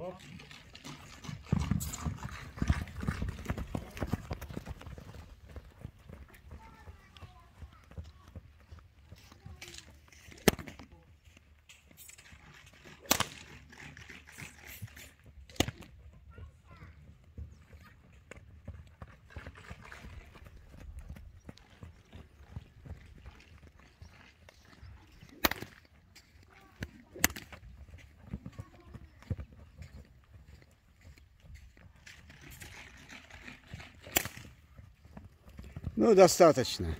Well, Ну, достаточно.